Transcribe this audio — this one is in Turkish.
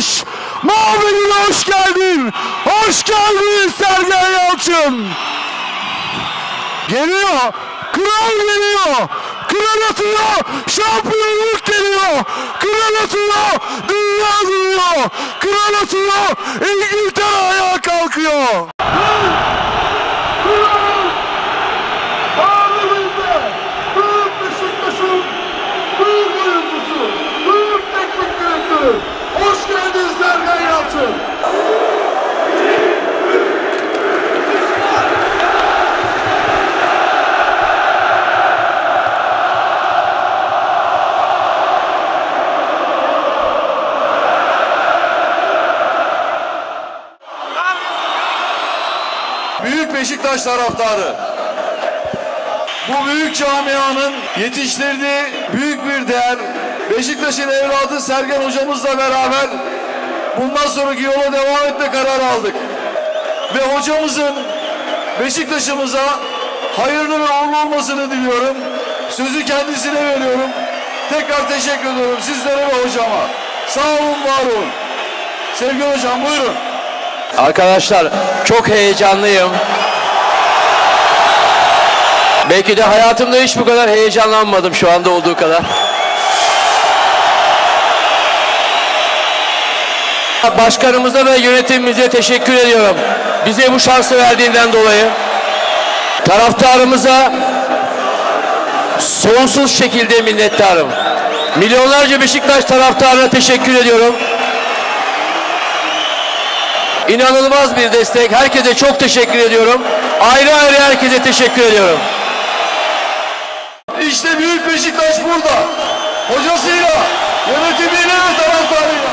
Abinin hoş geldin. Hoş geldin Sergen Yalçın. Geliyor. Kral geliyor. Kral atıyor. Şampiyonluk geliyor. Kral atıyor. Dünya duyuyor. Kral atıyor. İngiltere ayağa kalkıyor. Büyük Beşiktaş taraftarı. Bu büyük camianın yetiştirdiği büyük bir değer. Beşiktaş'ın evladı Sergen hocamızla beraber bundan sonraki yola devam etme kararı aldık. Ve hocamızın Beşiktaş'ımıza hayırlı ve uğurlu olmasını diliyorum. Sözü kendisine veriyorum. Tekrar teşekkür ediyorum sizlere ve hocama. Sağ olun, var olun. Sevgili hocam buyurun. Arkadaşlar çok heyecanlıyım. Belki de hayatımda hiç bu kadar heyecanlanmadım şu anda olduğu kadar. Başkanımıza ve yönetimimize teşekkür ediyorum. Bize bu şansı verdiğinden dolayı. Taraftarımıza sonsuz şekilde minnettarım. Milyonlarca Beşiktaş taraftarına teşekkür ediyorum. İnanılmaz bir destek. Herkese çok teşekkür ediyorum. Ayrı ayrı herkese teşekkür ediyorum. İşte Büyük Beşiktaş burada. Hocasıyla, yönetimiyle ve taraftarıyla.